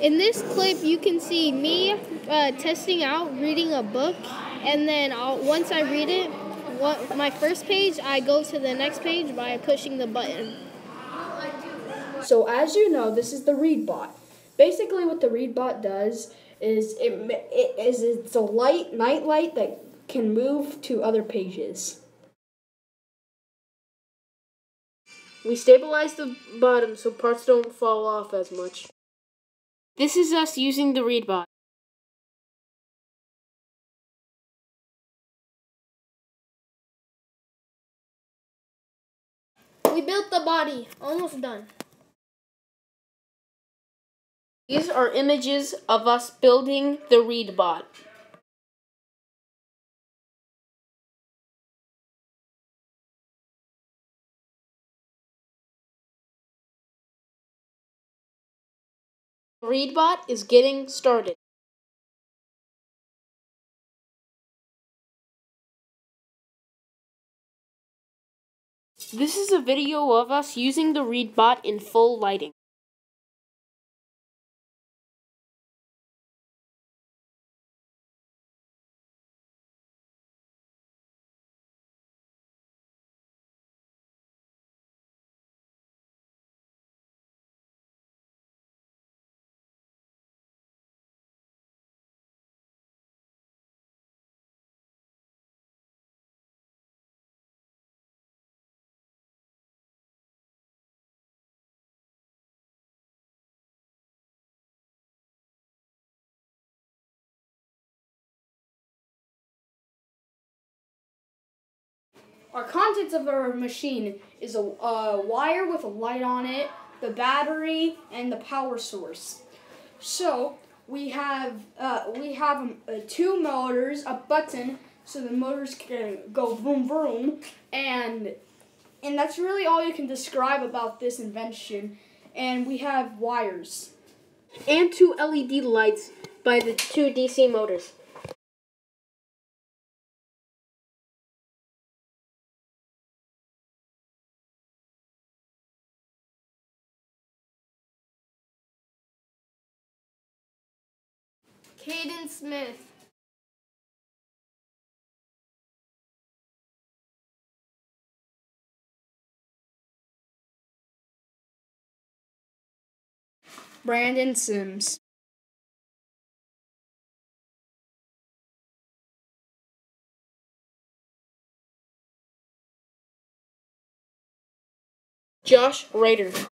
In this clip, you can see me uh, testing out reading a book, and then I'll, once I read it, what my first page, I go to the next page by pushing the button. So as you know, this is the ReadBot. Basically, what the ReadBot does is it, it is it's a light night light that can move to other pages. We stabilize the bottom so parts don't fall off as much. This is us using the ReadBot. We built the body. Almost done. These are images of us building the ReadBot. ReadBot is getting started. This is a video of us using the ReadBot in full lighting. Our contents of our machine is a, a wire with a light on it, the battery, and the power source. So we have uh, we have um, uh, two motors, a button, so the motors can go boom boom, and and that's really all you can describe about this invention. And we have wires and two LED lights by the two DC motors. Caden Smith. Brandon Sims. Josh Rader.